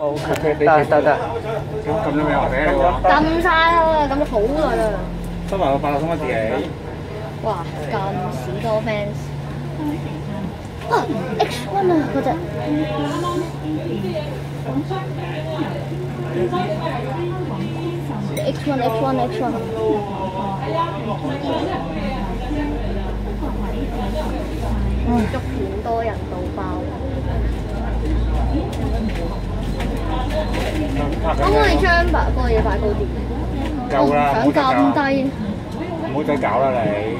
O K，得得得，咁咁都未話俾你喎。撳晒啦，撳咗好耐啦。收埋個八達通一字嚟。哇，咁屎多 fans。啊，X One 啊，嗰只。X One X One X One。足片多人到爆。可唔可以將白個嘢擺高啲？夠啦，想咁低。唔好再搞啦你。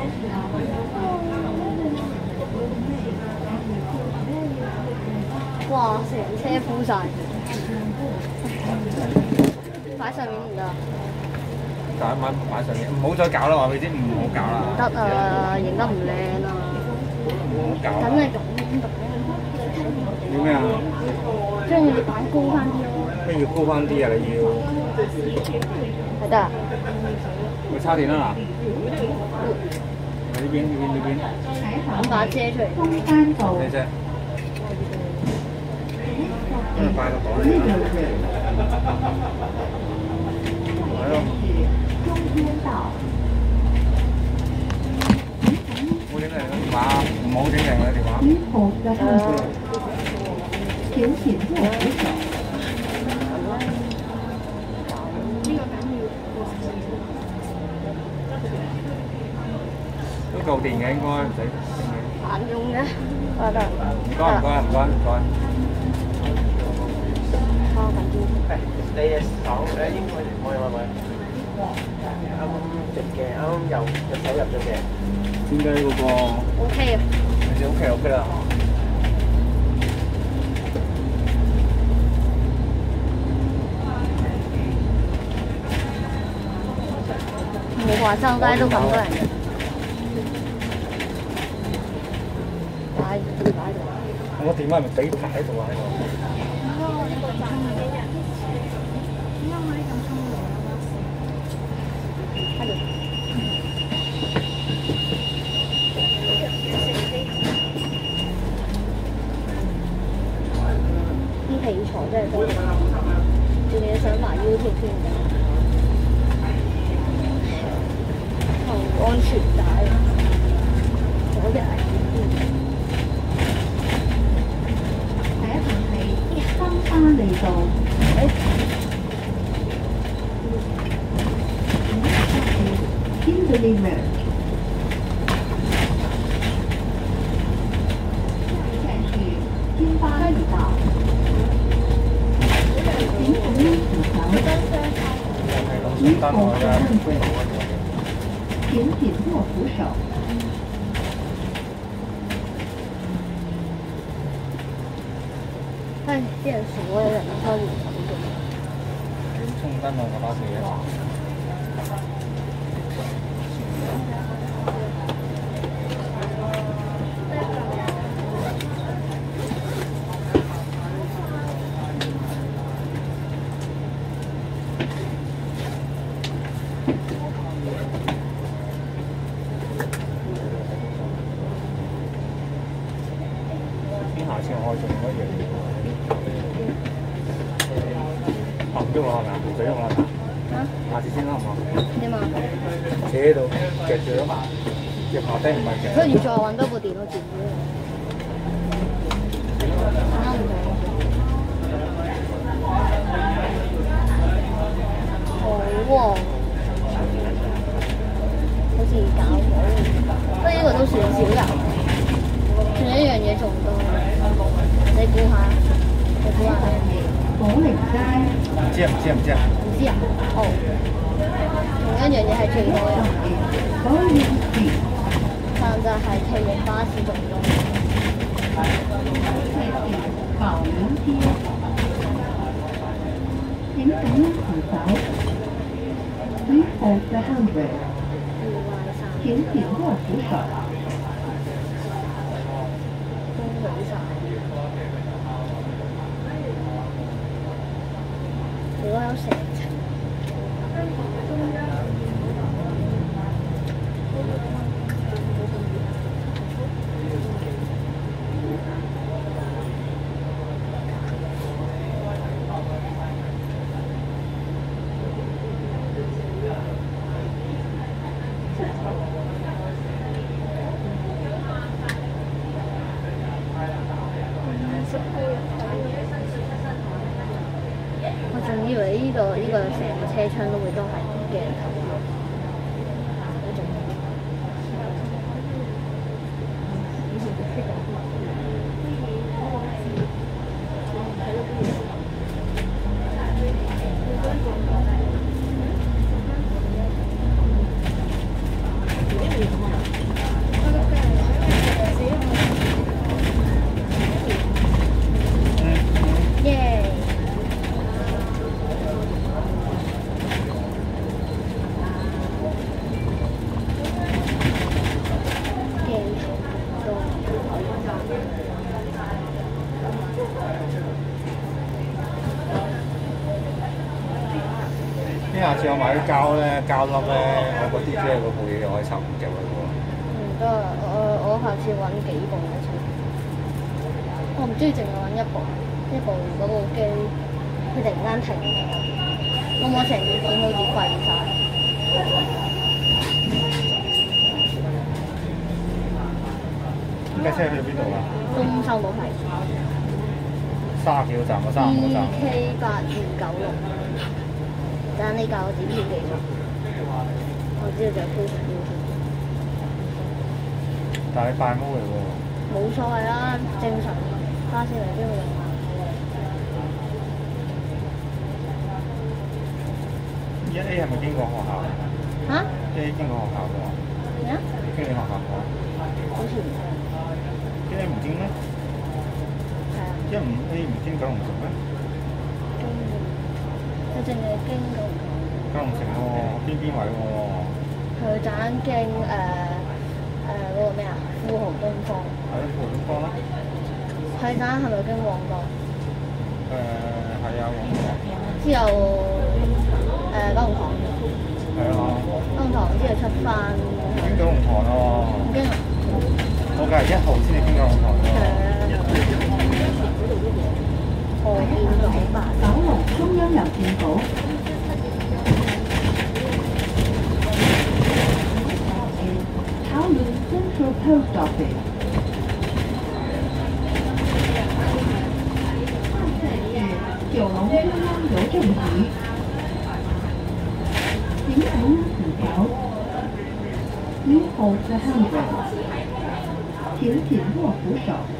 哇！成車鋪晒，擺上面唔得。擺擺擺上面，唔好再搞啦！話俾你知，唔好搞啦。唔得啊，影得唔靚啊！唔好搞啦。梗係咁擺。要咩啊？將佢哋擺高翻啲咯。咩要高翻啲啊？你要？係得啊。會插電啊嗱。呢邊呢邊呢邊。咁把遮出嚟。咩啫？咁咪擺個袋嚟啦。係咯。冇整定個電話，唔好整定個電話。请紧握扶手。都夠電嘅應該，唔使整嘅。眼用嘅。啊得。唔該唔該唔該唔該。差緊啲。你隻手咧應該可以喂喂。啱啱直嘅，啱啱右隻手入咗嘅。點解嗰個 O K 啊。你 OK OK 啦？冇話周街都咁多人嘅。擺擺度。我電話係咪俾牌喺度啊？啲器材真係多，仲要想埋 YouTube 添。同安全帶，左日危險啲。第一行係新沙利道。Kimberley Road。下一站是金巴利道。请从一指条係咁單我嘅。请紧握扶手。唉，啲人所有人都開完手嘅。衝燈我架巴士嘅。呢下次我買啲膠咧，膠粒咧，我嗰啲即係嗰部嘢又可以插五隻嘅喎。唔得啊！我我下次揾幾部一齊。我唔中意淨係揾一部，一部嗰部機佢突然間停咗，我冇成件片好似廢晒。呢架車去邊度啊？中收到牌三十幾個站啊，三個站。，K 八二九六。等下呢架我點票記咗，我知道就係非常標準。但係你拜摩嚟喎，冇所謂啦，正常花少嚟邊度用啊？一 A 係咪經過學校嚇？？A 經過學校嘅喎，咩啊？經理學校嘅喎。好似唔係，一 A 唔經咩？係啊，一五 A 唔經九龍城咩？經佢淨係經到九龍城喎，邊邊位喎？佢盞經誒誒嗰個咩啊？富豪東方，係富豪東方啦。佢盞係咪經旺角？誒係啊，旺角之後誒九龍塘，係啊，九龍塘之後出翻經九龍塘咯。經啊，我梗係一號先至經九龍塘係喎。啊，何燕九八。九龍中央郵政局。桃園 Central Post Office。九龍中央郵政局。請勿紙條。You hold the handle。請緊握扶手。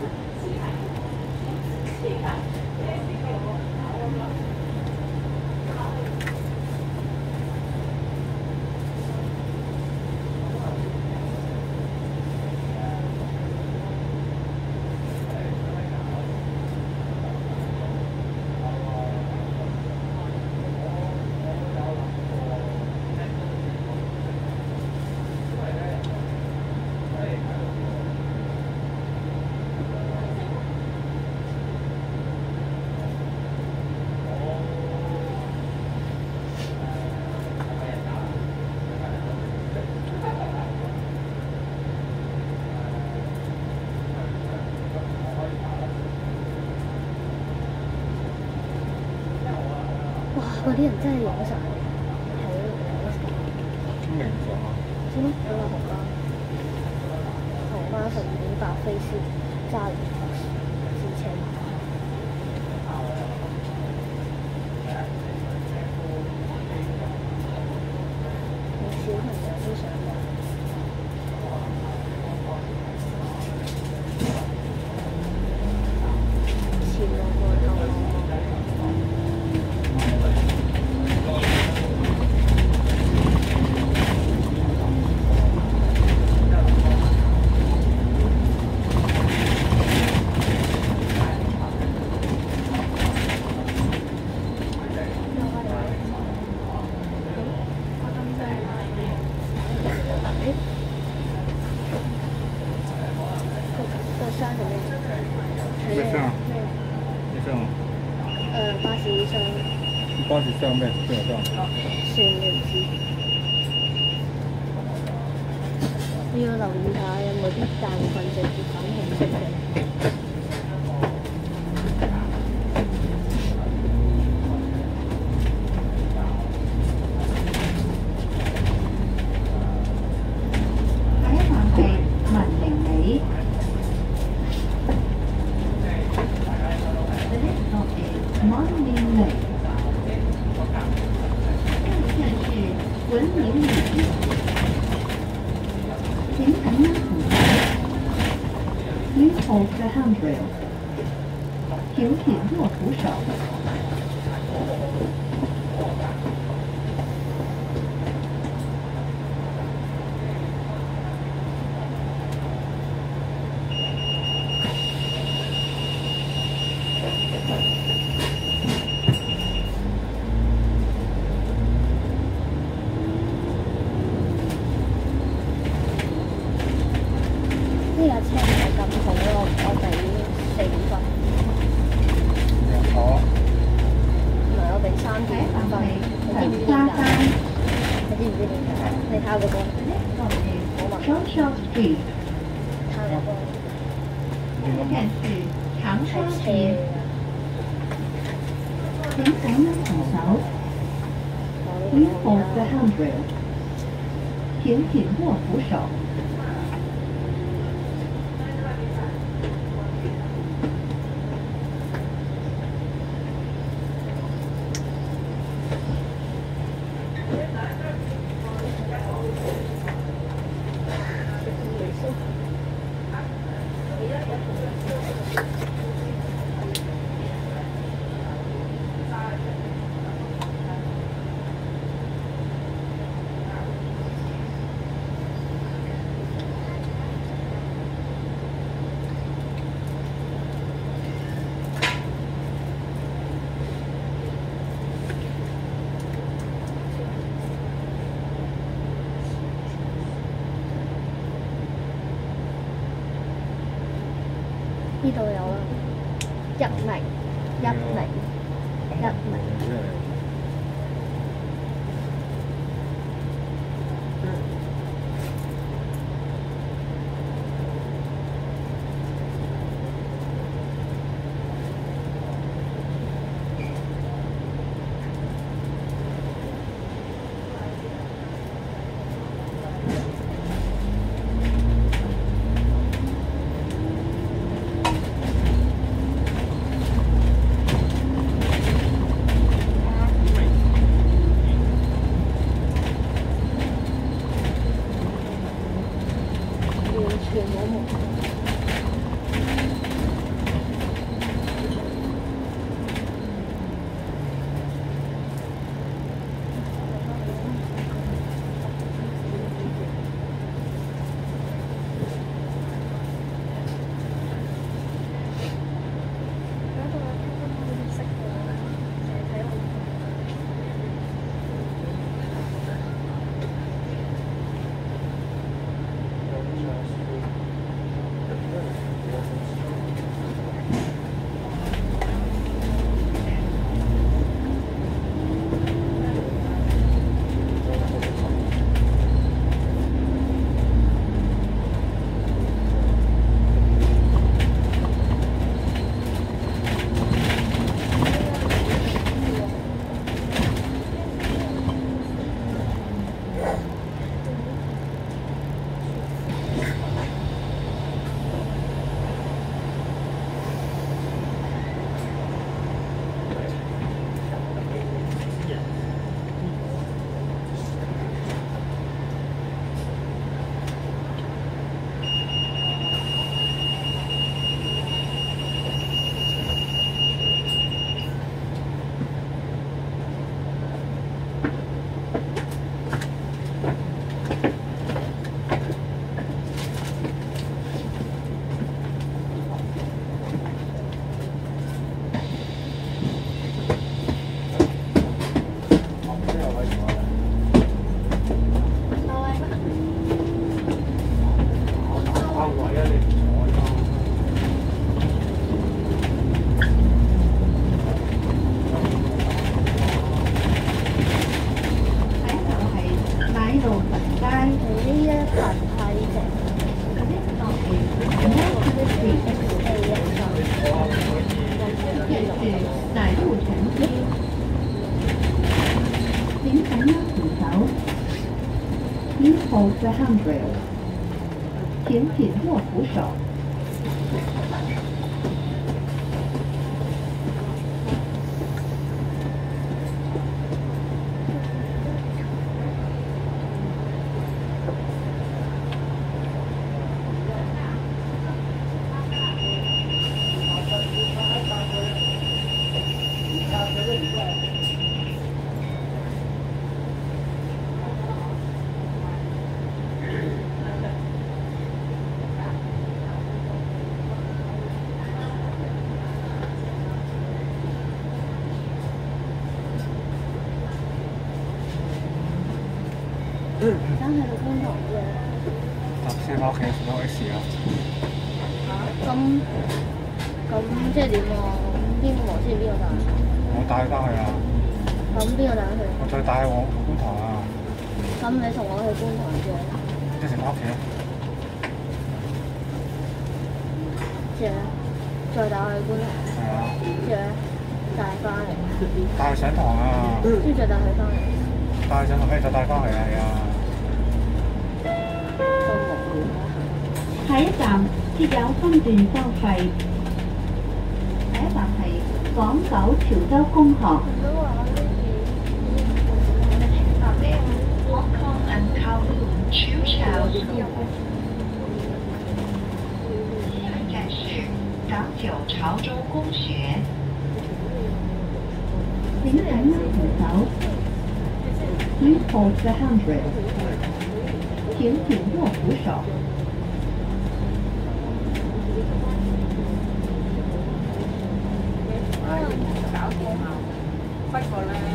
哇！嗰啲人真係影晒，係咯，咁明咗啊！知咩？嗰個紅媽，紅媽十二點八飛斯揸自車。連小朋友都想買。前望望後望望。個箱係咩？咩箱啊咩？你箱啊？誒巴士箱，巴士箱咩？邊 the handrail，請緊咁邊個帶我去？我再帶我去觀塘啊！咁你同我去觀塘住？即係成屋企啊！再帶我去觀塘。係啊。住咧，帶翻嚟。帶上堂啊！跟住帶佢翻嚟。帶上堂咩？再帶翻嚟啊！係啊。下一站设有分段收費，下一站係廣九潮州工行。九潮州公学，林兰庙桥，请拨四百。请紧握扶手。嗯，搞掂嘛，不过呢。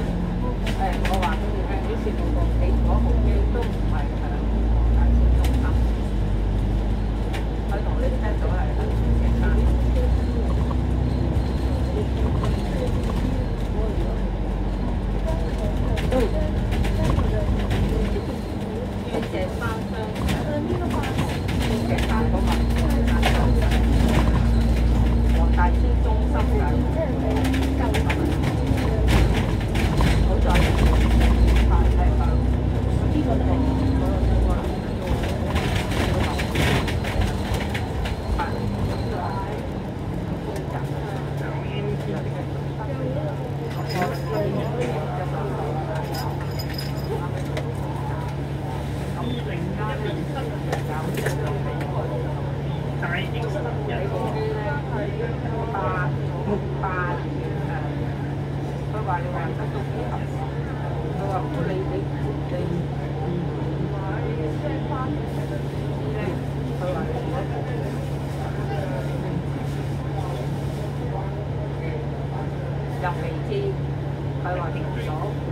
就未知佢话点做。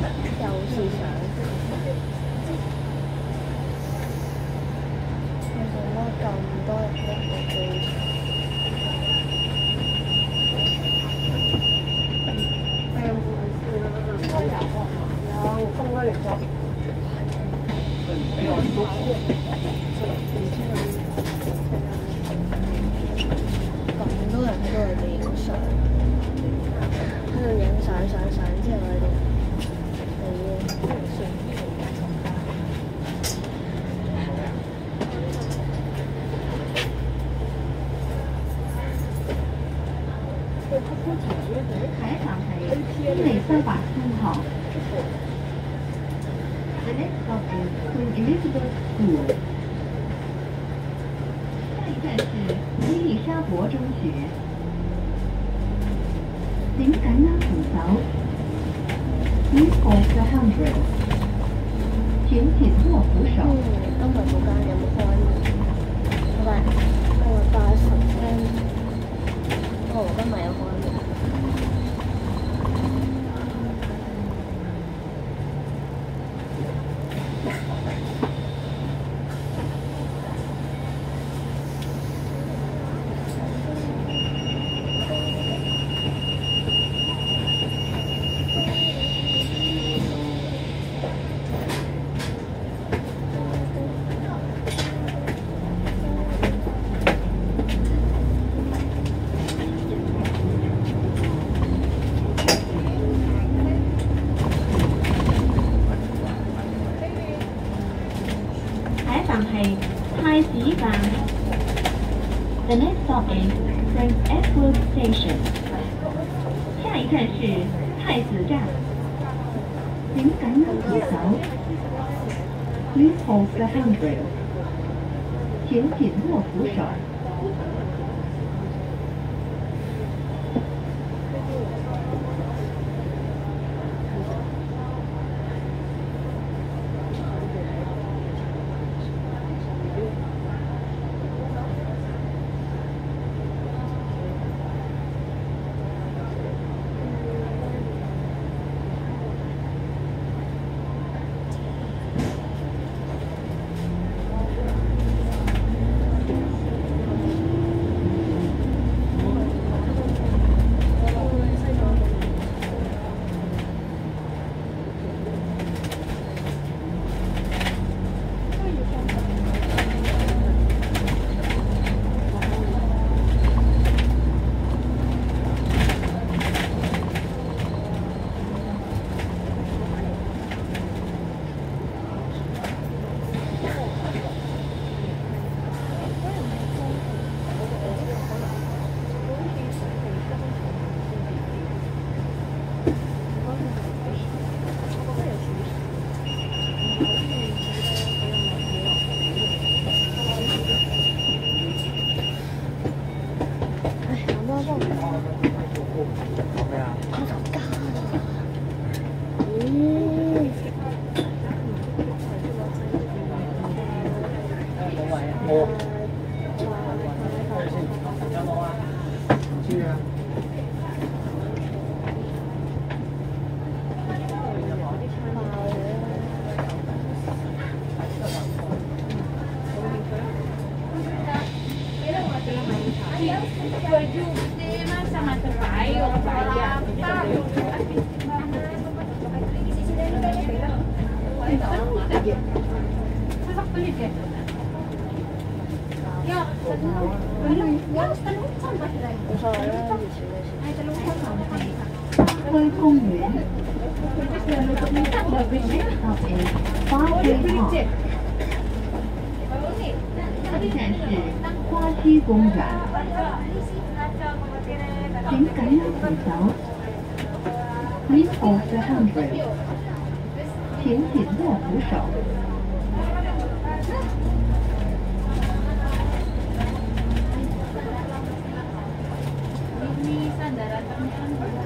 下午想下一站是太子站，灵感路桥。Please hold the handrail. 请紧握扶手。Hơi không nguyễn Bởi vì biết học ý Khóa thi họ Khóa thi cùng dạng Tiếng cái lớp 16 Miss Old 100 Tiếng hiển là vũ sổ. Thank you.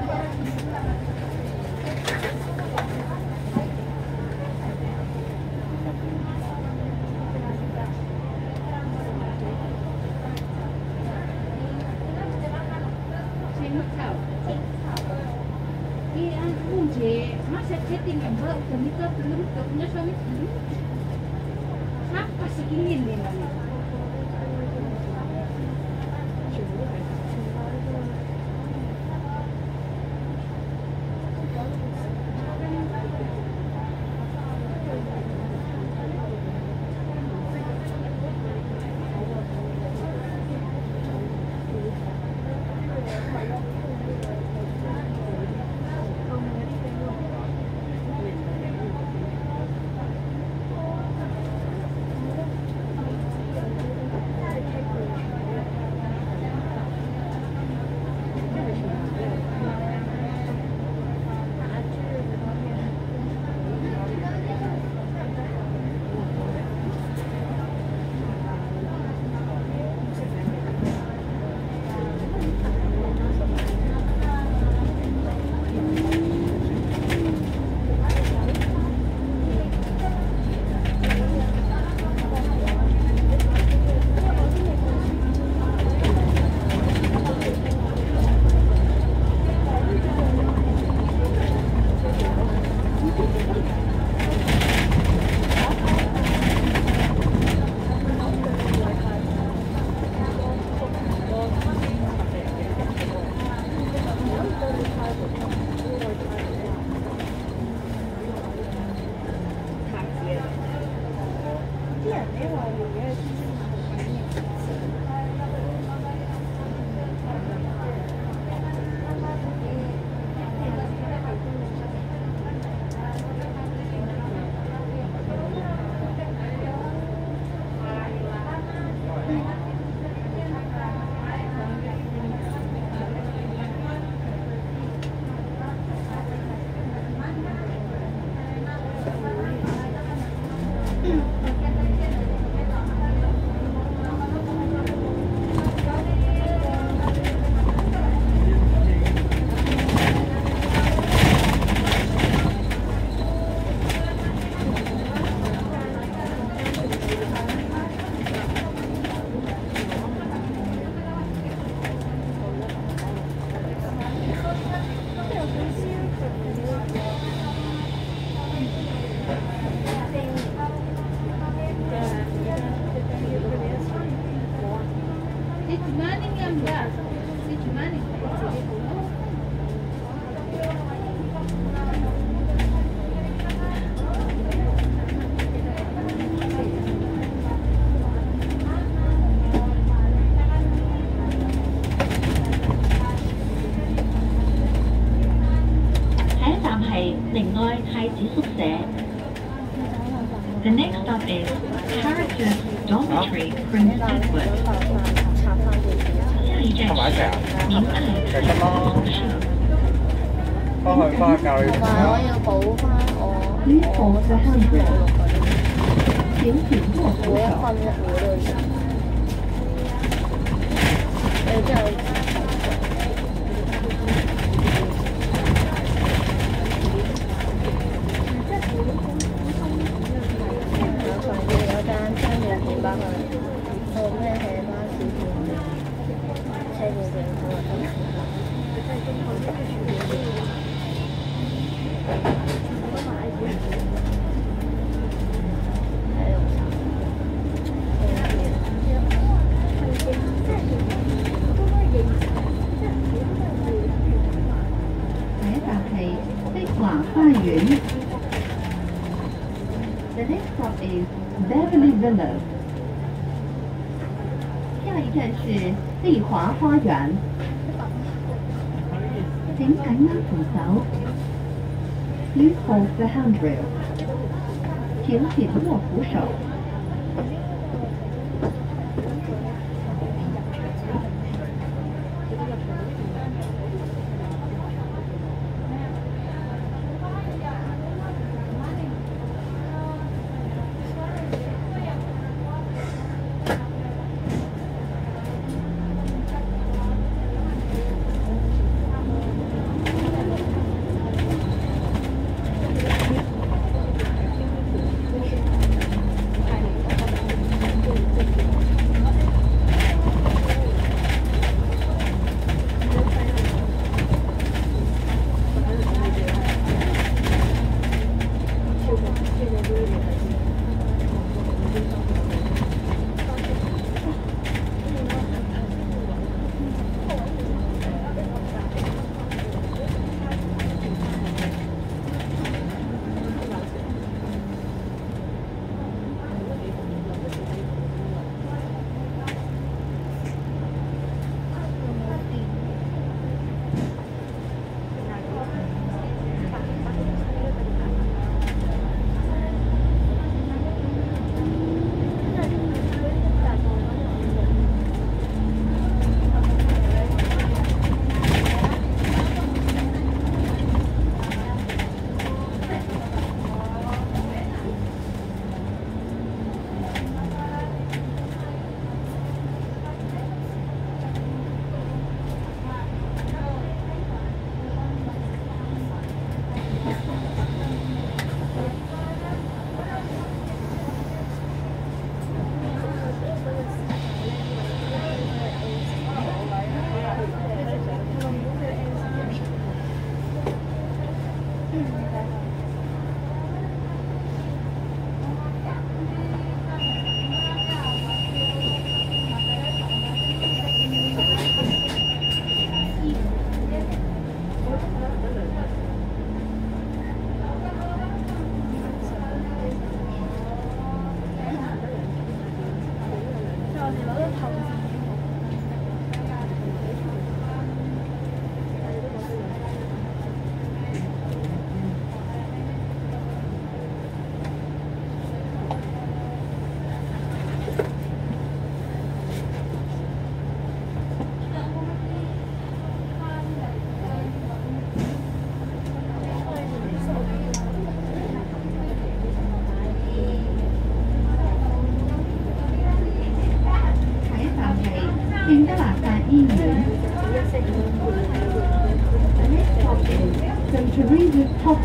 係寧愛太子宿舍。The next stop is Character Dormitory, Prince Edward。下一站是明愛太子宿舍。翻去翻去教你同埋我要補翻我呢我個就係我錄嗰啲，請緊握扶手。分一秒都要寫。誒之後。有上邊有間張照片擺去，做咩係巴士片？車照片好啊！喺度下一站係碧華花園。The next stop is Beverly Villas。下一站是碧華花園。請緊握扶手。Please hold the handrail。请紧握扶手。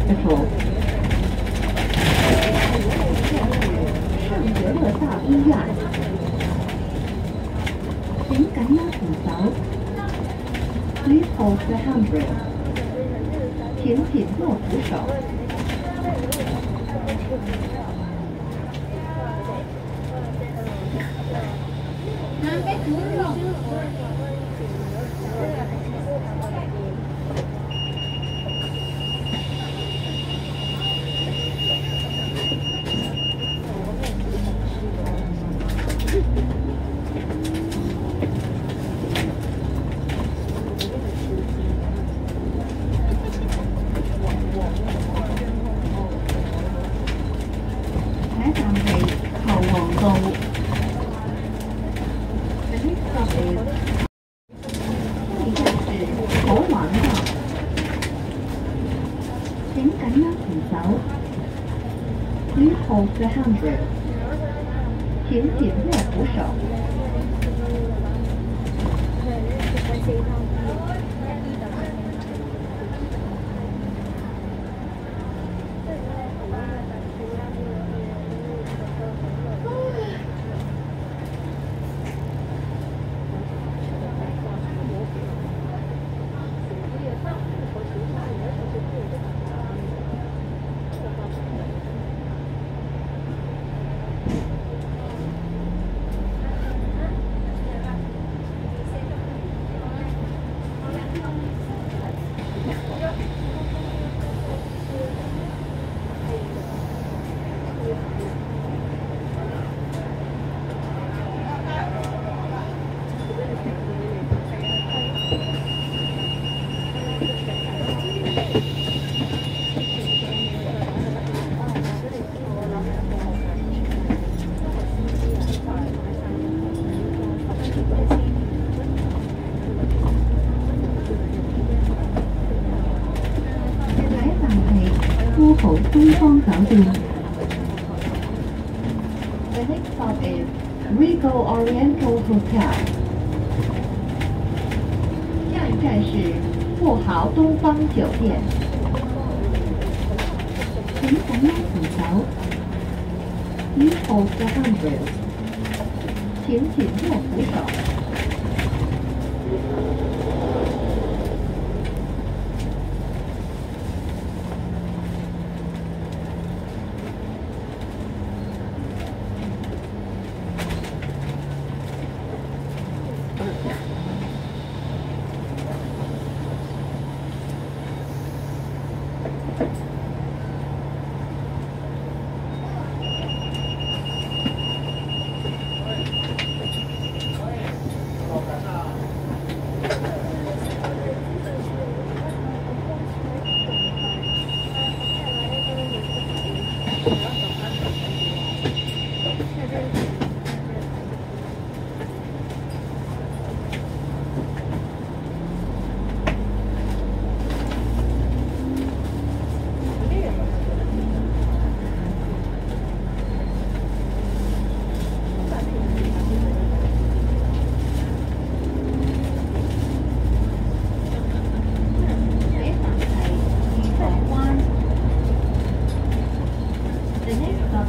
the. The handrail。東方酒店。The next stop is Regal Oriental Hotel。下一站是富豪東方酒店。請緊握扶手。Please hold the handrail。請緊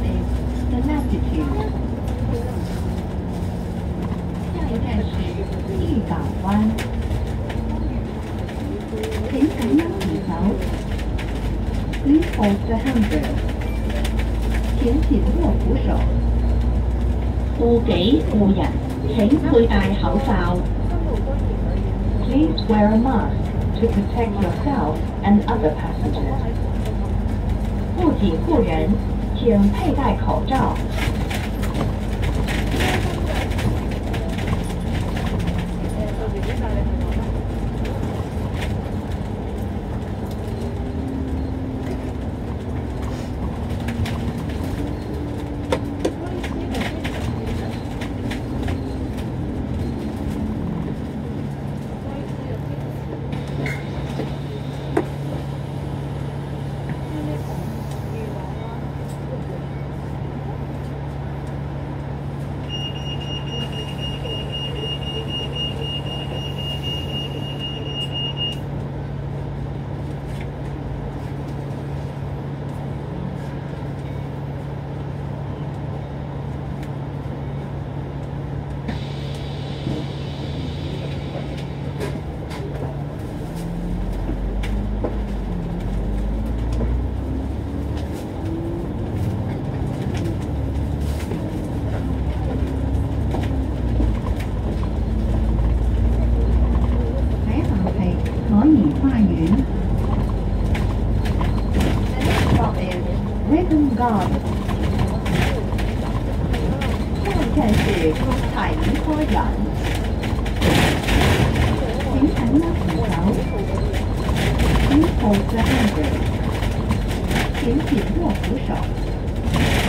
next stop is the Latitude。下一站是玉港湾。请紧握扶手。Please hold the handrail。请紧握扶手。护己护人，请佩戴口罩。Please wear a mask to protect yourself and other passengers. 护己护人， 请佩戴口罩。下一站係海怡花園。Stop is Rhythm Garden。下一站是彩梨花園。請緊握扶手。Please hold the handrail。请握扶手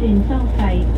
领证，还。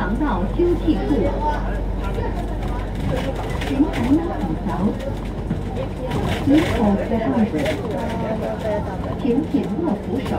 航道休息处，请从那扫条。Please hold the 请紧握扶手。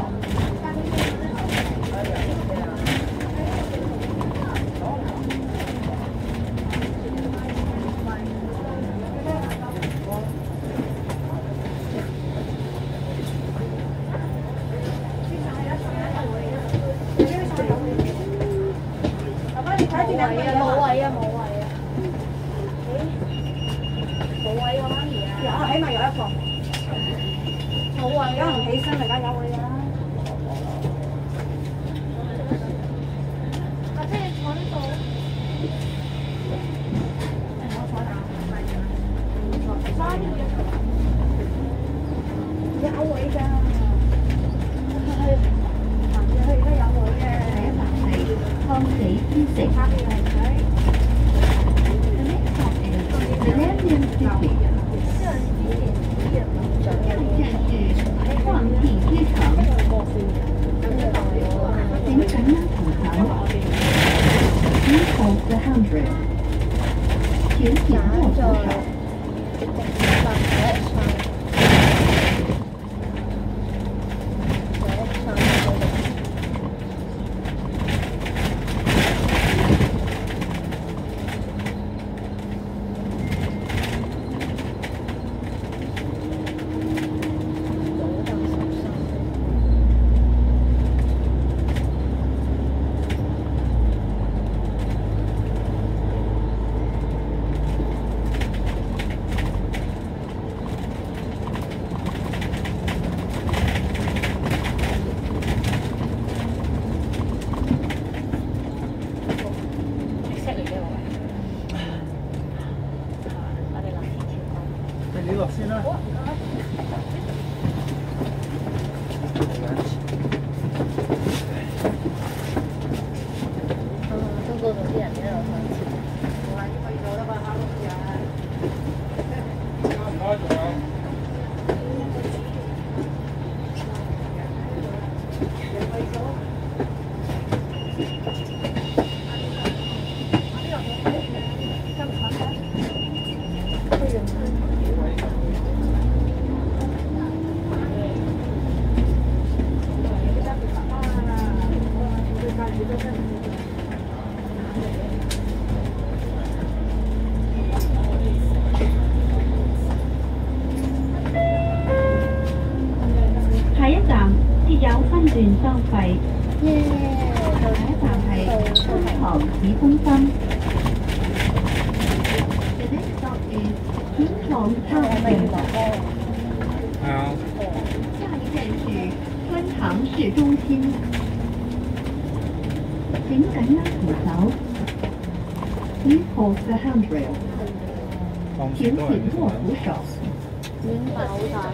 请 the handrail. 请紧握扶手。您。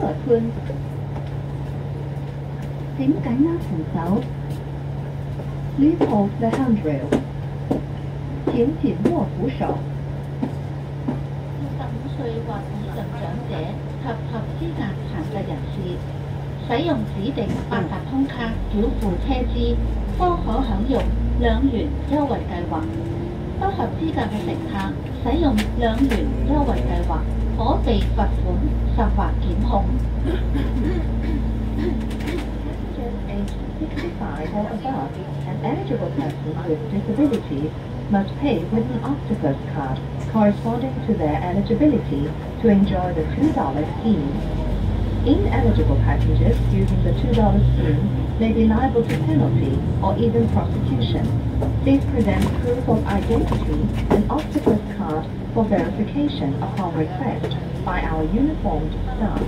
和樂村。請緊握扶手。Please hold the handrail。請緊握扶手。六十五歲或以上長者及合資格殘疾人士，使用指定八達通卡繳付車資，方可享用兩元優惠計劃。不合資格嘅乘客使用兩元優惠計劃，可被罰款 จังหวัดกิมหง age 65 or above, an eligible person with disability must pay with an Octopus card corresponding to their eligibility to enjoy the $2 scheme. Ineligible passengers using the $2 scheme may be liable to penalty or even prosecution. Please present proof of identity and Octopus card for verification upon request. By our uniformed staff.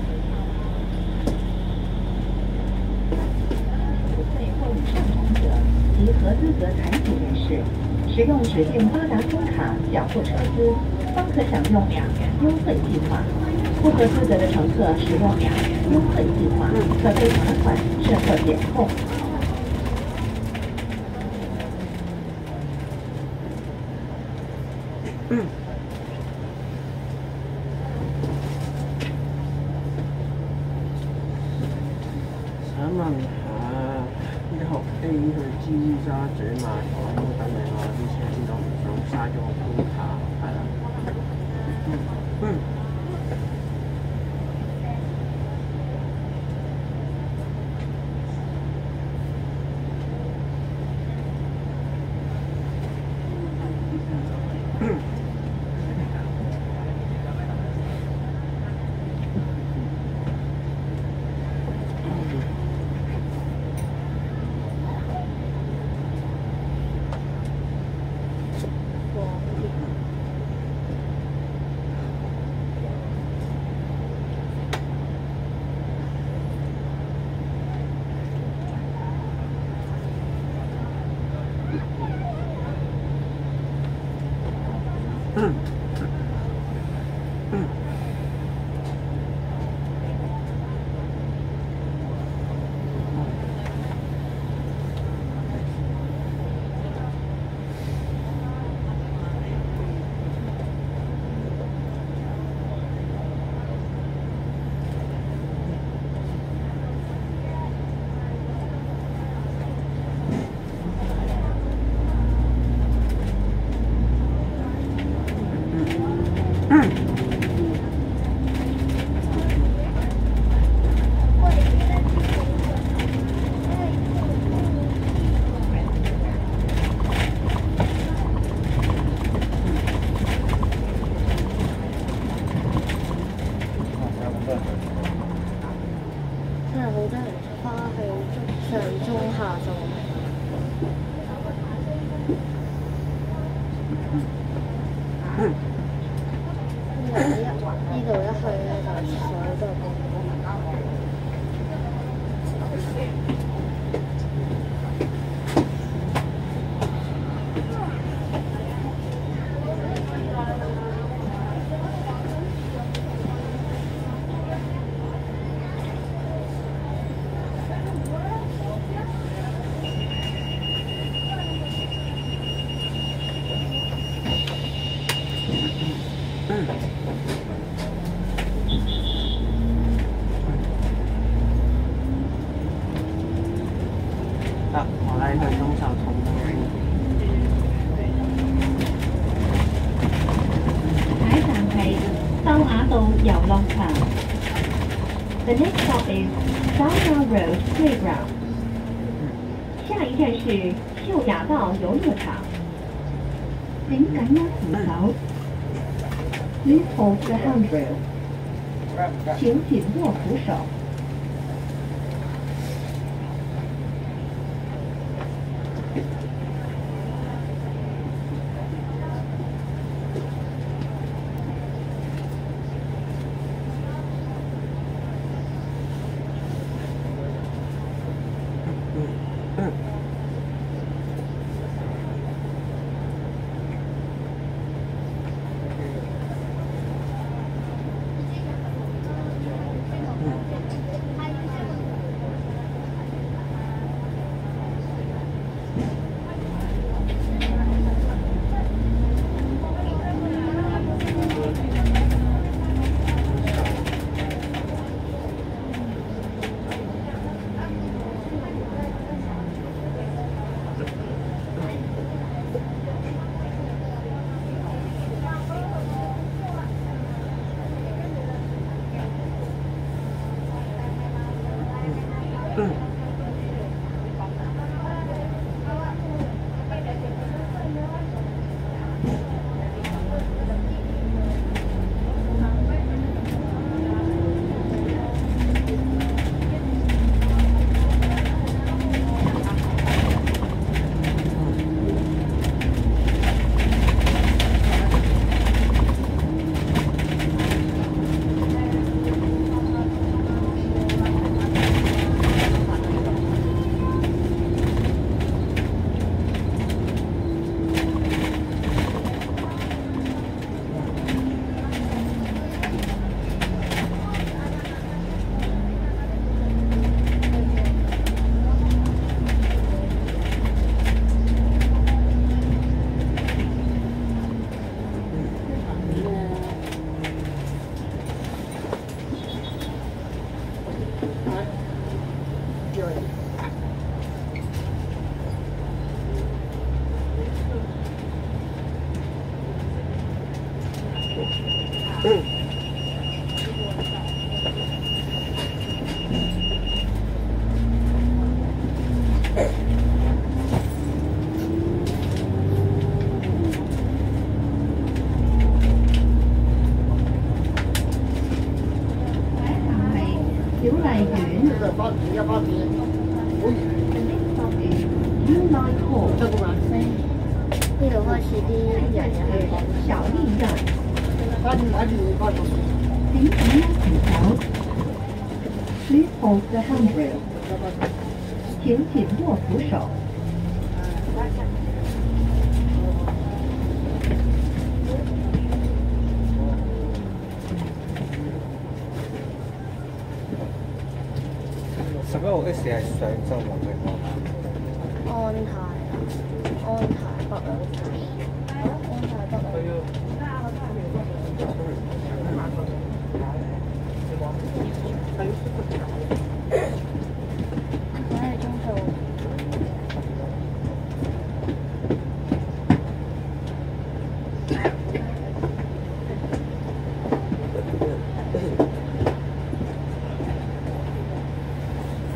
岁或以上长者及合资格残疾人士，使用指定八达通卡缴获车资，方可享用两元优惠计划。不合资格的乘客使用两元优惠计划，可被罚款甚或减扣。想問下一號 A 去尖沙咀碼頭有冇等你我？啲車先到唔想嘥咗個工卡，係啦。嗯 Road Playground。下一站是秀雅道游乐场。请紧握扶手。Please hold the handrail。请紧握扶手。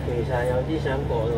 其實有啲想過。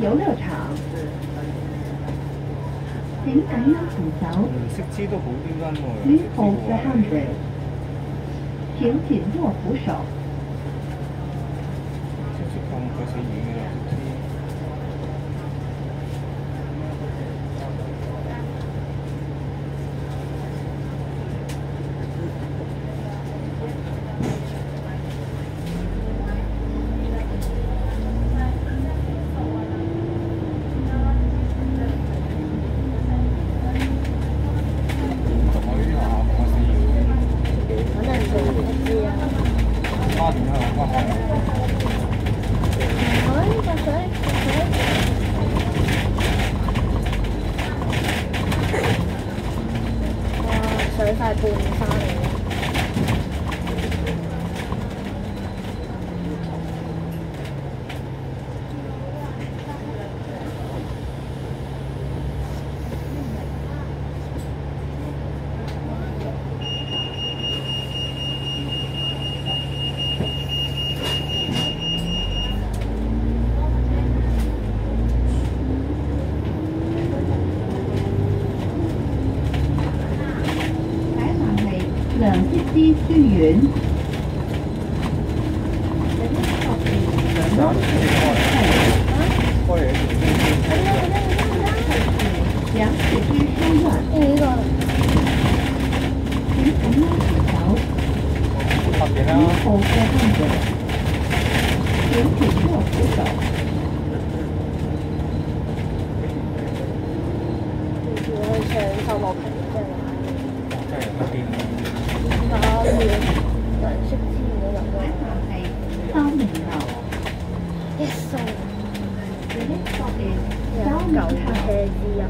游乐场。请紧握扶手。都好啲。紧握扶手。西之云。三開嚟梁子之书院，呢個请从拉指条，拍片以啦，后的患者，请紧握扶手。要去上秀茂坪即係真係有啲話打亂顏色資料入前去。站係三明樓 Yes，送 The next stop is 有三舊明車樓。之一。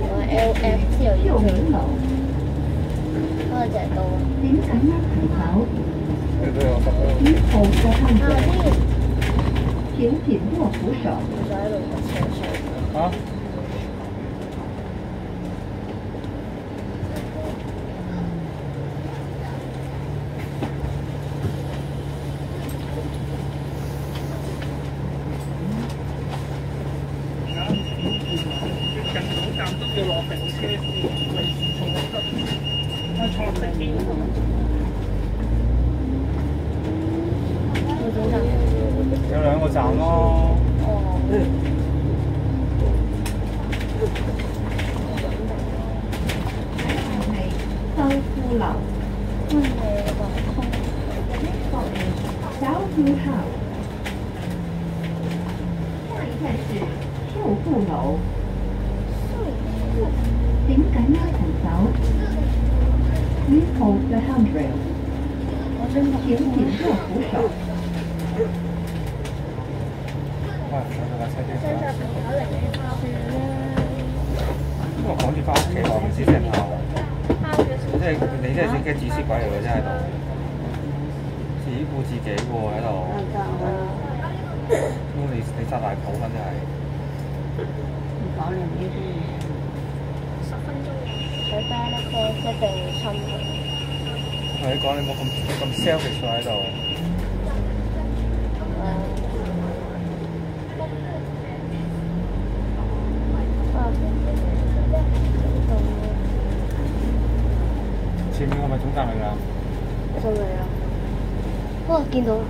原來 L F 之後要去秀明樓，嗰隻到啊！請緊握扶手，呢個都有十個。以後嘅患啊者，啲請緊握扶手。唔使喺度嘅車上。啊？要點㗎？有兩個站咯。哦。係秀富樓。乜嘢個空？The next stop is Southview House。下一站是秀富樓，請緊握扶手。Please hold the handrail，我想請緊握扶手。喂，上咗架車先將隻啦。朋友嚟你拋算因為趕住翻屋企，我唔知聲炮。啦，拋咗先。即係你真係自己自私鬼嚟嘅，真係喺度。自己顧自己喎喺度。咁你你揸大肚真係。十分鐘。喺巴勒科一定親佢。同你講，你冇咁咁 selfish 喺度。前面係咪總站嚟㗎？真係啊！哇，見到啦，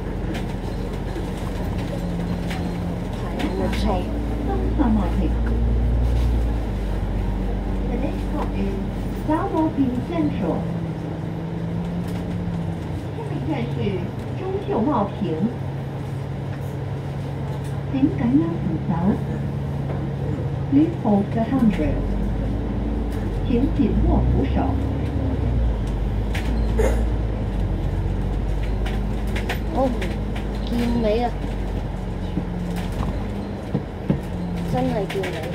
係啊，冇錯。東秀茂坪。The next stop is 秀茂坪 Central。下一站是中秀茂坪，請緊握扶手。Please hold the handrail。請緊握扶手。好，健美啊！真係健美。